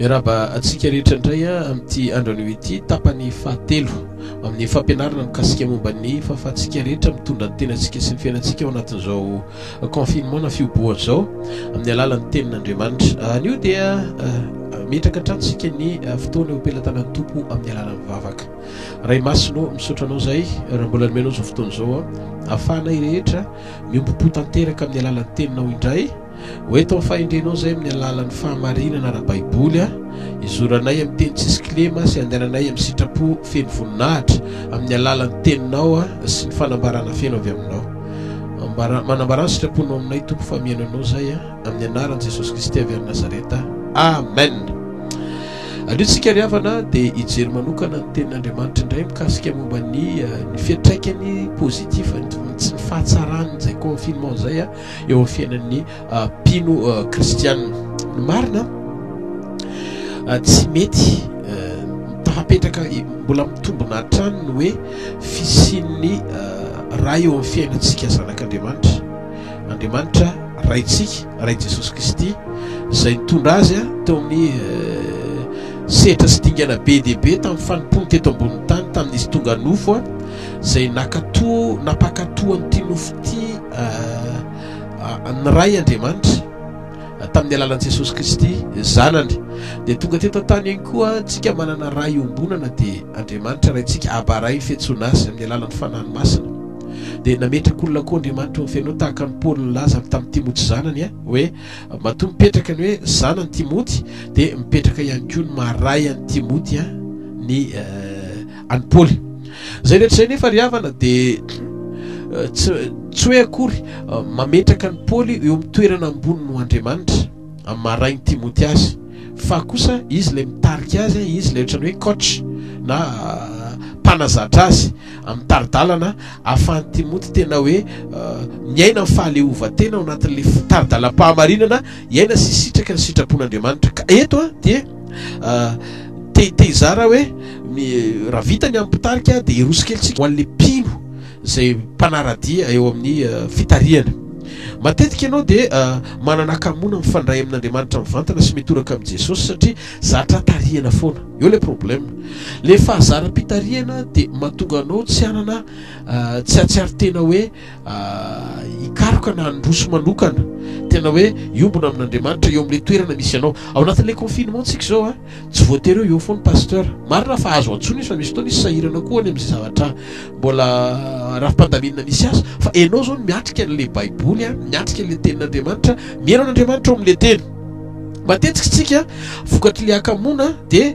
Miarahaba antsika rehetra indray amin'ity andro anio ity, tapany fahatelo amin'ny fampianarana mikasika momba ny fahafahantsika rehetra mitondra ny tenantsika sy ny fiainantsika ao anatin'izao confinement na fihobohana izao amin'ny alalan'ny tenin'Andriamanitra. Anio dia mitraka hatrany isika ny eh, fotoana eo am-pelatanan'ny tompo amin'ny alalan'ny vavaka ray masino misaotra anao izay raha mbola nomenao izao fotoana izao aho ahafahanay rehetra miombom-po tanteraka amin'ny alalan'ny teninao indray Ho eto amin'ny fahendrenao izay amin'ny alalan'ny fahamarinana ara-baiboly, izoranay amin'ny teny tsisy kilema sy andehananay amin'ny sitrapo feno voninahitra amin'ny alalan'ny teninao sy ny fanambarana feno avy aminao. Ambara, manambara ny sitraponao aminay Tompo fa mihaino anao izay amin'ny anaran'i Jesosy Kristy avy any Nazareta. Amen. Aleo tsika ry havana dia hijery manokana ny tenin'Andriamanitra indray mikasika momba ny ny fiantraikany positif, tsy ny fahatsarany izay confinement izay. eo amin'ny fiainan'ny mpino kristianina. Ny marina, tsy mety hapetraka mbola mitombona hatrany ny hoe fisian'ny Ray eo amin'ny fiainantsika zanak'Andriamanitra. Andriamanitra Raintsika, Ray Jesosy Kristy, izay nitondra azy teo amin'ny sehatra sy dingana be dia be tamin'ny fanompoany teto ambonin'ny tany tamin'izy tonga nofo. Zay nakato nampakato an'ity nofo ity ny Ray Andriamanitra tamin'ny alalan'i Jesosy Kristy Zanany dia tonga teto an-tany ihany koa tsika manana Ray iombonana dia Andriamanitra Raintsika Abba Ray fiantsoana Azy amin'ny alalan'ny Fanahiny Masina dia nametraka olona koa Andriamanitra amin'ny fiainao tahaka ny Paoly nilaza tamin'i Timoty zanany a hoe matoa mipetraka ny hoe zanany Timoty dia mipetraka ihany koa ny maha Ray an'i Timoty a ny An'i Paoly. Izay rehetra izay nefa ry havana dia tsy tsy hoe akory mametraka an'i Paoly eo amin'ny toerana ambony noho Andriamanitra amin'ny maha rain'i Timoty azy fa kosa izy ilay mitarika azy, izy ilay ohatran'ny hoe coach na mpanazatra azy amin'ny tari-dalana ahafahan'i Timoty tena hoe miaina ny fahaleovantena ao anatin'ilay tari-dalam-pahamarinana, hiaina sy hisitraka ny sitrapon'Andriamanitra. Ka eto dia. te te hizara hoe raha vita ny amin'ny mpitarika dia hiroso kely isika ho an'ilay mpino izay mpanara-dia eo amin'ny fitarihana. Matetika ianao dia manana hakamoana mifandray amin'Andriamanitra mivantana sy mitoraka amin'i Jesosy satria zatra tarihina foana. Eo ilay problème. Ilay fahazaram-pitarihana dia mahatonga anao tsy hanana, tsy hahatsiaro tena hoe, Hikaroka na handroso manokana tena hoe hiombona amin'Andriamanitra eo amin'ilay toerana misy anao. Ao anatin'ilay confinement antsika izao a, tsy voatery hoe eo foana pasteur. Marina fa azo antsoina izy fa misy fotoana izy sahirana koa any amin'izay zavatra mbola rafi-pandaminana misy azy. Fa ianao izao no miatrika an'ilay Baiboly a, miatrika ilay tenin'Andriamanitra, mihaino an'Andriamanitra ao amin'ilay teny. Matetika isika vokatr'ilay hakamoana dia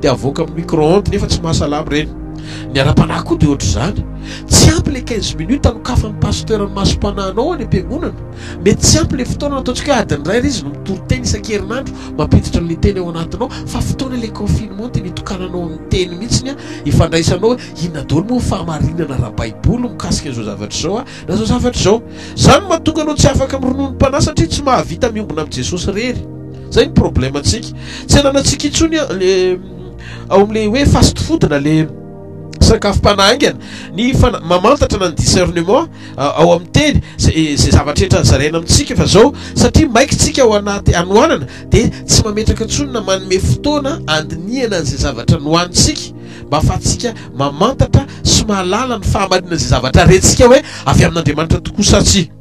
Dia avoaka amin'ny micro-ondes nefa tsy mahasalama ireny. Ny ara-panahy koa dia ohatr'izany. Tsy ampy ilay quinze minutes anokafan'ny pasteur ny masom-panahinao any am-piangonana. Mety tsy ampy ilay fotoana, ataontsika hoe adiny iray ary izy no mitory teny isan-kerinandro mampiditra ny teny ao anatinao, fa fotoana ilay confinement dia nitokananao amin'ny teny mihitsy hifandraisanao hoe inona daholo moa ny fahamarinana ara-baiboly mikasika izao zavatra izao na izao zavatra izao. Izany no mahatonga anao tsy afaka amin'ny rononom-panahy satria tsy mahavita miombona amin'i Jesosy irery. Zay ny problème antsika. Tsy ananantsika intsony an le ao amle hoe fast food na le sakafo pana haingana ny fana mamantatra na ny discernement ao amin'ny teny ze zavatra rehetra zaraina amintsika fa zao satria maiky tsika ao anaty anohanana de tsy mametraka intsony na manome fotoana andinihana an'ze zavatra nohanintsika mba afatsika mamantatra sy mahalala ny fahamarinan'ze zavatra retsika hoe avy amin'Andriamanitra tokoa sa tsia.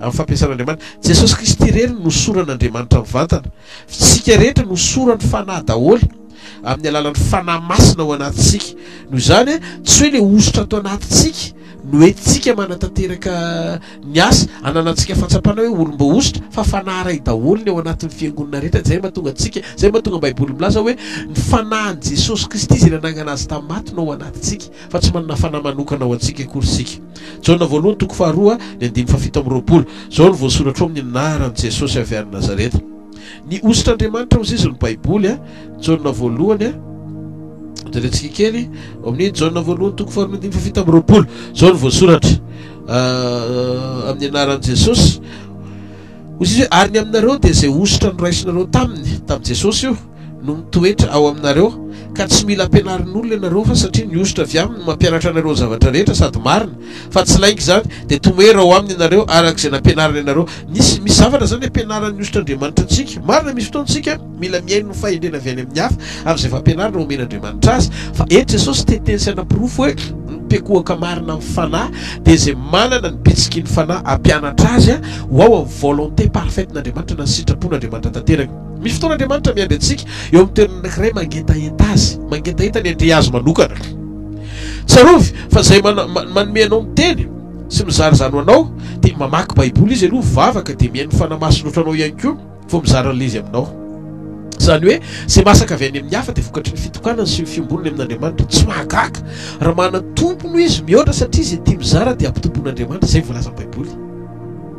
Amin'ny fampiasan'Andriamanitra. Jesosy Kristy irery no nosoran'Andriamanitra mivantana. F'tsika rehetra no soran'ny Fanahy daholo, amin'ny alalan'ny Fanahy Masina ao anatintsika. Noho izany, tsy hoe ilay hosotra ato anatintsika no entintsika manatanteraka ny asa ananantsika fahatsapana hoe olom-boahosotra, fa Fanahy Ray daholo ny ao anatin'ny Fiangonana rehetra. Izay mahatonga antsika, izay mahatonga ny Baiboly milaza hoe, Ny Fanahin'i Jesosy Kristy izay nanangana Azy tamin'ny maty no ao anatintsika. fa tsy manana fanahy manokana ho antsika akory isika. Jaona voalohany toko faharoa ny andininy fahafito amby roapolo, Izao no voasoratra ao amin'ny anaran'i Jesosy avy any Nazareta. Ny hosotr'Andriamanitra hozizy ny Baiboly, Jaona voalohany a. Jerentsika kely ao amin'ny Jaona voalohany toko faharoa ny andininy fahafito amby roapolo, Izao no voasoratra amin'ny anaran'i Jesosy hozizy, ary ny aminareo dia izay hosotra noraisinareo taminy, tamin'i Jesosy io. no mitoetra ao aminareo ka tsy mila ampianarin'olona ianareo fa satria ny hosotra avy aminy no mampianatra anareo ny zavatra rehetra sady marina fa tsy lainga izany dia tomoera ao aminy ianareo araka izay nampianarany anareo nisy misy zavatra izany ampianaran'ny hosotra Andriamanitra antsika marina misy fotoana antsika mila mihaino ny fahendrena avy any amin'ny hafa amin'izay fampianarana omen'Andriamanitra azy fa eto Jesosy te teny sy hanaporofo hoe ny mpiakohoka marina amin'ny fanahy dia izay manana ny bitsikin'ny fanahy hampianatra azy ho ao amin'ny volonté parfaite n'Andriamanitra na ny sitrapon'Andriamanitra tanteraka Misy fotoana Andriamanitra miamby antsika eo amin'ny toerana anankiray mangetaheta Azy, mangetaheta ny handre Azy manokana. Tsarovy fa izay manome anao ny teny sy mizara izany ho anao dia mamaky Baiboly izy aloha, mivavaka, dia mihaino ny Fanahy Masina ohatranao ihany koa vao mizara an'ilay izy aminao. Izany hoe izay masaka avy any amin'ny hafa dia vokatry ny fitokanany sy ny fiombonany amin'Andriamanitra. Tsy mahagaga raha manana tompony izy mihoatra satria izay tia mizara dia ampitomboin'Andriamanitra, izay voalazan'ny Baiboly.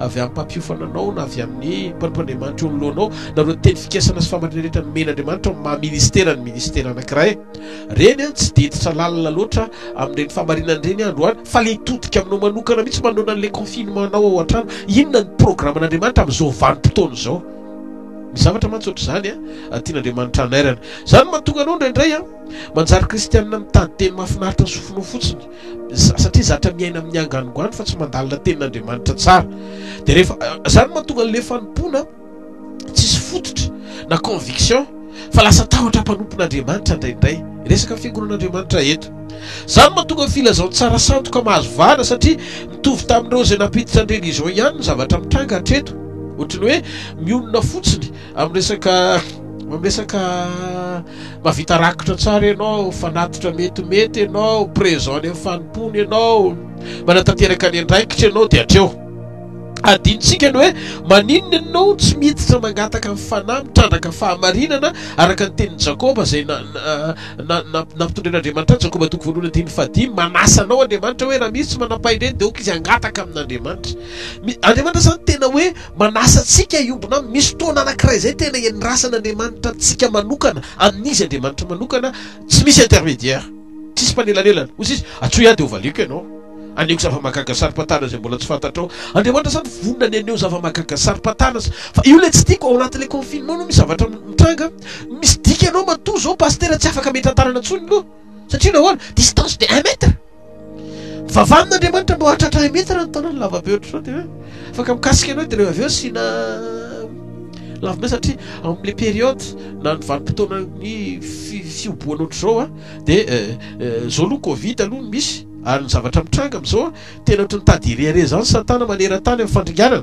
avy amim-pampiofana anao na avy amin'ny mpanompon'Andriamanitra eo anoloanao, na ireo teny fikasana sy famarinana rehetra nomen'Andriamanitra amin'ny maha ministera ny ministera anankiray. Ireny an, tsy deditra lalina loatra amin'ireny famarinana ireny aho androany, fa ilay hitodika aminao manokana mihitsy manoloana an'ilay confinement anao ao an-trano. Inona ny programan'Andriamanitra amin'izao vanim-potoana izao? Misy zavatra mantsy ohatr'izany an, tian'Andriamanitra hanairana. Izany no mahatonga anao indraindray an, manjary kristianina mitady teny mahafinaritra ny sofinao fotsiny. satria zatra miaina amin'ny anganongano fa tsy mandalo la teny n'Andriamanitra tsara de rehefa zany mahatonga le fanompoana tsisy fototra na conviction fa lasa tahotra mpanompon'Andriamanitra indraindray resaka fiangonan'Andriamanitra eto zany mahatonga filazao tsara sandoka mahazo vahana satria mitovy tamin'ireo izay nampiditra ny religion ihany ny zavatra mitranga hatreto ohatry ny hoe mionona fotsiny Amin'ny resaka amin'ny resaka mahavita rakitra tsara ianao, fanatitra metimety ianao, présent any amin'ny fanompoana ianao, manatanteraka ny andraikitra ianao dia hatreo. Adinontsika ny hoe maninona ianao tsy miditra mangataka ny fanahy, mitrandraka fahamarinana araka ny tenin'i Jakoba izay nampitondrain'Andriamanitra azy, Jakoba toko voalohany andininy fahadimy, manasa anao Andriamanitra hoe raha misy tsy manam-pahendreny dia aoka izy hangataka amin'Andriamanitra. Andriamanitra izany tena hoe. Manasa antsika hiombona Aminy. Misy fotoana anankiray izay tena iandrasan' Andriamanitra antsika manokana, amin'Izy Andriamanitra manokana, tsy misy intermédiaire, tsisy mpanelanelana. Hoy Izy, Antsoy Ahy dia hovaliako ianao. Hanehoako zava-mahagaga saro-pantana izay mbola tsy fantatrao. Andriamanitra sady vonona ny haneho zava-mahagaga saro-pantana. Fa io ilay tsy tiako, ao anatin'ilay confinement no misy zavatra mitranga. Misy dikanao matoa izao, Pasitera, tsy afaka mietran-tanana intsony aloha. Satria nahoana? Distance de un mètre. Vavaha amin'Andriamanitra mba hahatratra un mètre ny taonany, lava be ohatr'izao dia hoe afaka mikasika anao dia avy eo asiana lavimbe satria amin'ny période na ny vanim-potoanan'ny fihobohana ohatr'izao dia izao aloha covid aloha no misy ary ny zavatra mitranga amin'izao tena ohatran'ny tady irehareha izany satana maneran-tany amin'ny fandringanana.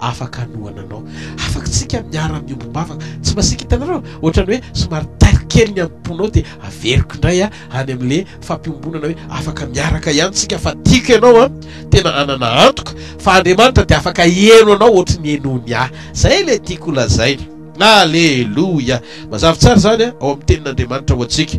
afaka hanohana anao. Afaka isika miara miombom-bavaka. Tsy masiaka hitanareo? Ohatran'ny hoe somary tairiko kely ny amim-ponao dia averiko indray any amin'ilay fampiombonana hoe afaka miaraka ihany isika fa tiako ianao an. Tena hanana antoka fa Andriamanitra dia afaka hihaino anao ohatry ny henoiny ahy. Izay ilay tiako holazaina. Aleloia! Mazava tsara izany ao amin'ny Tenin'Andriamanitra ho antsika.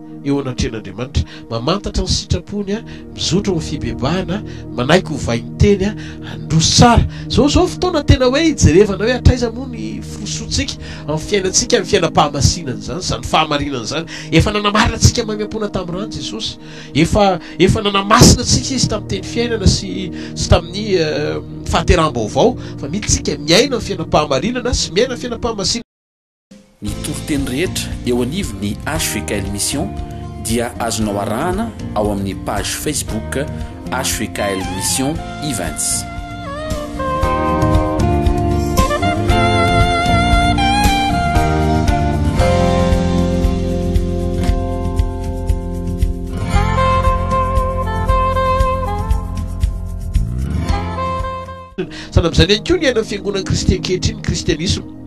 eo anatrehan'Andriamanitra, mamantatra ny sitrapony, mizotra ho amin'ny fibebahana, manaiky ho vay ny teny, handroso tsara. Izao izao fotoana tena hoe hijerevana hoe hatraiza moa ny firosoantsika amin'ny fiainantsika, ny fiainam-pahamasinana izany, izany fahamarinana izany. Efa nanamarina antsika maimaimpoana tamin'ny rany Jesosy. Efa, efa nanamasina antsika Izy tamin'ny teny fiainana sy, sy tamin'ny fahateraham-baovao, fa mety isika miaina ny fiainam-pahamarinana sy miaina ny fiainam-pahamasinana. Ny toriteny rehetra eo anivon'ny HVKL Mission dia azonao arahana ao amin'ny page Facebook HVKL Mission Events. Sanatrizany ihany koa ny aina fiangonan'ny Kristy ankehitriny, ny kristianisma.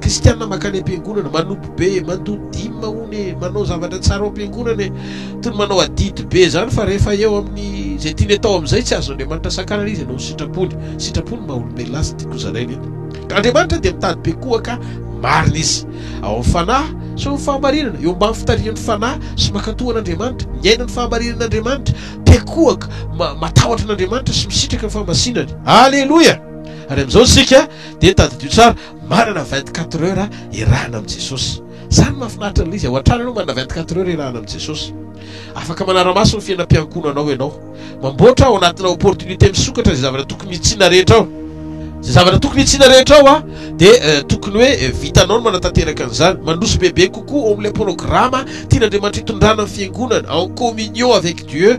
Kristiana mankany am-piangonana, manompo be, mandoa dime hono e, manao zavatra tsara ao am-piangonana e, toy ny manao adidy be izany fa rehefa eo amin'ny izay tiany atao amin'izay tsy azon'Andriamanitra sakanana izy hanao ny sitrapony. Sitrapony ny maha olombelona azy, tiako hozaraina eto. Ka Andriamanitra dia mitady be koa ka marina izy. Ao amin'ny fanahy sy eo amin'ny fahamarinana, eo ambany fitarihan'ny fanahy sy mankatò an'Andriamanitra, miaina ny fahamarinan'Andriamanitra, be koa ka matahotra an'Andriamanitra sy misitraka ny fahamasinany. Aleloia! Ary amin'izao isika dia tadidio tsara. Manana 24 heures iarahana amin'i Jesosy. Izany no mahafinaritra an'ilay izy. Ao an-trano ianao manana 24 heures iarahana amin'i Jesosy. Afaka manara-maso ny fiainam-piankohonanao ianao. Mamboatra ao anatinao opportunité misokatra izay zavatra tokony hitsiana rehetra ao. Izay zavatra tokony hitsiana rehetra ao dia tokony hoe vitanao ny manatanteraka an'izany. Mandroso bebe kokoa ao amin'ilay programme tian'Andriamanitra hitondrana ny fiangonana, en communion avec Dieu.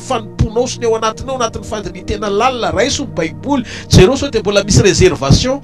fanompoanao sy ny ao anatinao anatin'ny fandinitena lalina, raiso ny baiboly, jereo sao dia mbola misy réservation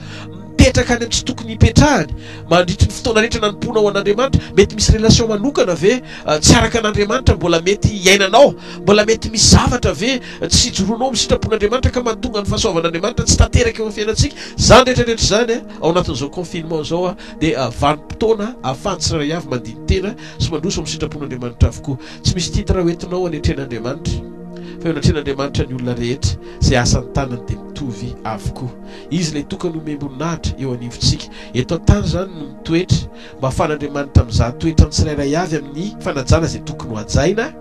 mipetraka any amin'ny tsy tokony hipetrahany mandritry ny fotoana rehetra nanompoanao an'Andriamanitra, mety misy relation manokana ve tsy araka an'Andriamanitra mbola mety hiainanao, mbola mety misy zavatra ve tsy ijoroanao amin'ny sitrapon'Andriamanitra ka mahatonga ny fahasoavan'Andriamanitra tsy tanteraka eo amin'ny fiainantsika, izany rehetrarehetra izany ao anatin'izao confinement izao dia vanim-potoana ahafahan'ny tsirairay avy mandinitena sy mandroso amin'ny sitrapon'Andriamanitra avokoa. Tsy misy titre ho entinao anetren'Andriamanitra fa eo anatrehan'Andriamanitra ny olona rehetra, izay asa ny tanany dia mitovy avokoa. Izy ilay tokana omem-boninahitra eo anivontsika. Eto an-tany izany no mitoetra. Mba ahafahan'Andriamanitra mizaha toetra ny tsirairay avy amin'ny fanajana izay tokony ho hajaina,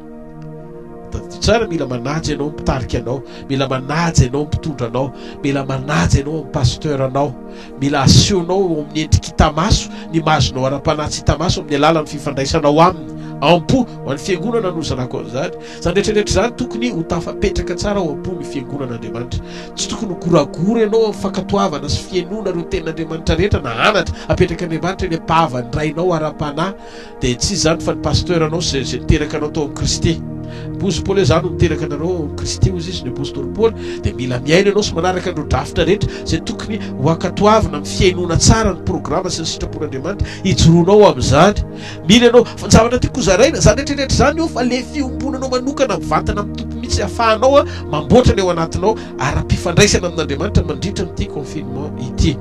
tadidio tsara, mila manaja ianao ny mpitarika anao, mila manaja ianao ny mpitondra anao, mila manaja ianao ny pasteur-nao. Mila asehonao eo amin'ny endrik'Ita-maso ny maha azonao ara-panahy tsy hita maso amin'ny alalan'ny fifandraisanao aminy. Am-po ho an'ny Fiangonana no zanako an'izany. Izany rehetra rehetra izany tokony ho tafapetraka tsara ao am-po ny Fiangonan'Andriamanitra. Tsy tokony ho goragora ianao amin'ny fankatoavana sy fienoana ireo tenin'Andriamanitra rehetra na anatra apetraky Andriamanitra eny am-pahavan-drainao ara-panahy. Dia tsy izany fa ny pasteur anao sy zay niteraka anao tao amin'i Kristy. Ny poso Paoly hoe za no niteraka anareo ao amin'i Kristy hozy izy, ny apostoly Paoly, dia mila miaina ianao sy manaraka an'ireo drafitra rehetra izay tokony ho ankatoavina amin'ny fihainoana tsara ny programa sy ny sitrapon'Andriamanitra hijoroanao ao amin'izany. Mila ianao, fa ny zavatra tiako hozaraina, izany rehetrarehetra izany eo fa le fiombonanao manokana mivantana amin'ny Tompo mihitsy ahafahanao mamboatra ny ao anatinao ara-pifandraisana amin'Andriamanitra mandritra an'ity confinement ity.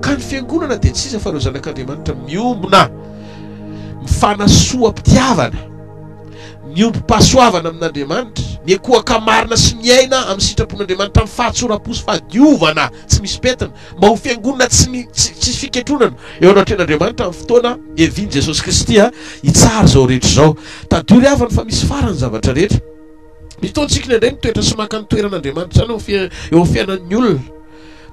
Ka ny Fiangonana dia tsy iza fa ireo zanak'Andriamanitra miombona, mifanasoa-pitiavana, ny ombom-pahasoavana amin'Andriamanitra, miekoaka marina sy miaina amin'ny sitrapon'Andriamanitra amin'ny fahatsoram-po sy fahadiovana tsy misy pentina, mba ho Fiangonana tsy misy fiketronana eo anatrehan'Andriamanitra amin'ny fotoana hevin'i Jesosy Kristy hitsara izao rehetra izao. Tadidio ry havana fa misy farany ny zavatra rehetra. Mitaon-tsikiny indray mitoetra sy maka ny toeran'Andriamanitra any eo amin'ny fiainan'ny olona.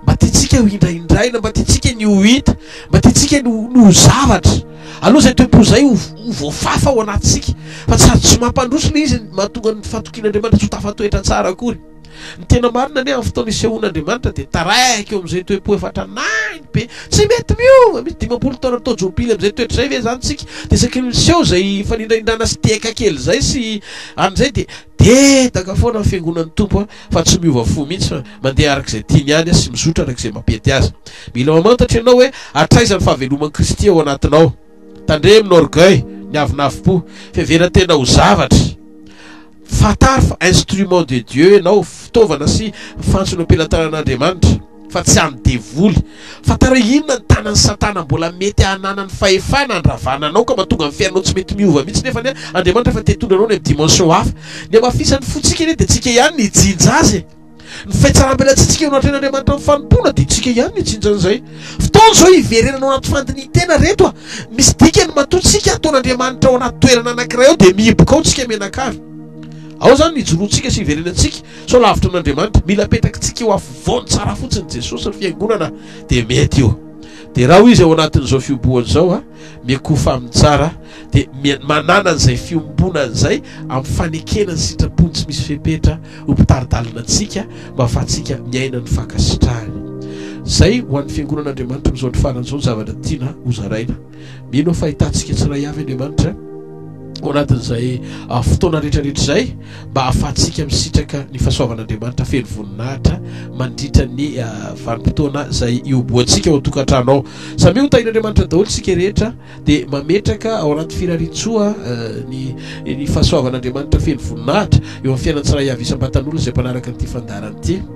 Mba tiantsika ho indraindraina, mba tiantsika ny ho hita, mba tiantsika ny ho zavatra. Aleo izay toe-po izay ho voafafa ao anatintsika, fa tsy sady tsy mampandroso ilay izy no mahatonga ny fahatokian'Andriamanitra tsy ho tafatoetra tsara akory. Ny tena marina anie, amin'ny fotoana isehoan'Andriamanitra, dia taraiky eo amin'izay toe-po efa tranainy be. Tsy mety miova! Misy dimampolo taona atao jobily amin'izay toetra izay ve izany isika? Dia isaky ny miseho izay fanindraindrana sy tehaka kely izay sy. Ary izay dia dedaka foana ny Fiangonan'ny Tompo fa tsy miova fo mihitsy fa mandeha araka izay tiany ihany sy mizotra araka izay mampety azy. Mila mamantatra ianao hoe hatraiza ny fahaveloman'i Kristy ao anatinao. Tandremo ny orgueil, ny avonavompo. Fiheveran tena ho zavatra. Fantaro fa instrument de Dieu ianao, fitaovana sy fantsona am-pelatanan'Andriamanitra. fa tsy any devoly. Fantarao inona ny tanan'i satana mbola mety hananany fahefana handravana anao ka mahatonga ny fiainanao tsy mety miova mihitsy nefany an Andriamanitra efa te hitondra anao any amin'ny dimension hafa. Ny hamafisan'ny fontsika anie dia tsika ihany ny hijinja azy e! Ny fahitsaram-belatsiantsika eo anatrehan'Andriamanitra amin'ny fanompoana dia tsika ihany ny hijinja an'izay. Fotoana izao hiverenana ao anaty fandinintena reto a! Misy dikany matoa tsika ataon'Andriamanitra ao anaty toerana anakiray ao dia mihiboka ao tsika mianakavy. Ao izany ny hijoroantsika sy hiverenantsika. Sao lavitra an'Andriamanitra? Mila apetrakitsika eo afovoany tsara fotsiny Jesosy ny fiangonana dia mety io. Derao Izy ao anatin'izao fiobohany izao a! Miakofa aminy tsara dia manana an'izay fiombonany izay amin'ny fanekena ny sitrapony tsy misy fepetra ho mpitari-dalana antsika mba hahafahantsika miaina ny fankasitrahany. Izay ho an'ny fiangonan'Andriamanitra amin'izao andro farany izao ny zavatra tiana hozaraina. Mino aho fa hitantsika tsirairay avy Andriamanitra ao anatin'izay fotoana rehetrarehetra izay mba hahafahantsika misitraka ny fahasoavan'Andriamanitra feno voninahitra mandritra ny vanim-potoana izay ihobohantsika ao an-tokantrano ao. Samia ho tahin'Andriamanitra daholo isika rehetra dia mametraka ao anaty firarian-tsoa ny fahasoavan'Andriamanitra feno voninahitra eo amin'ny fiainan'ny tsirairay avy isam-batan'olona izay mpanaraka an'ity fandaharana ity.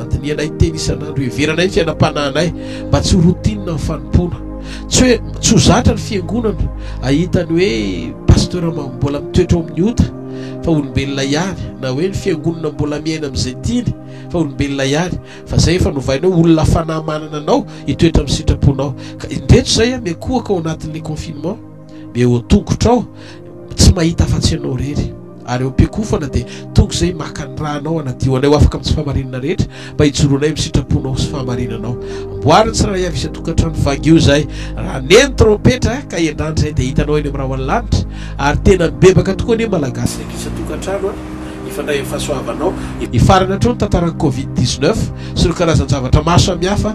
Andinihanay teny isan'andro hiheveranay ny fiainam-panahinay mba tsy ho routine ny fanompoana. Tsy hoe tsy ho zatra ny fiangonana hahita ny hoe pasteur mbola mitoetra ao amin'ny ota fa olombelona ihany na hoe ny fiangonana mbola miaina amin'izay tiany fa olombelona ihany fa izay efa novaina hoe olona fanahy manana anao hitoetra amin'ny sitraponao ka indreto izay miankohaka ao anatin'ilay confinement Eo an-tongotra ao, tsy mahita afa-tsy Ianao irery. Ary eo am-piakofana dia tonga Izay maka ny ra Anao hanadio anay ho afaka amin'ny tsy fahamarinana rehetra, mba hijoroanay amin'ny sitraponao sy fahamarinanao. Amboarin'ny tsirairay avy isan-tokantrano. Vangio izay. Raha neno ny trompetra ka hendrany izay dia hitanao eny amin'ny rahon'ny lanitra. Ary tena mibebaka tokoa anie ny Malagasy rehetra isan-tokantrano an! Hifandray amin'ny fahasoavanao. Hifarana hatreo ny tantaran'ny Covid dix-neuf sy ireo karazan-javatra maro samihafa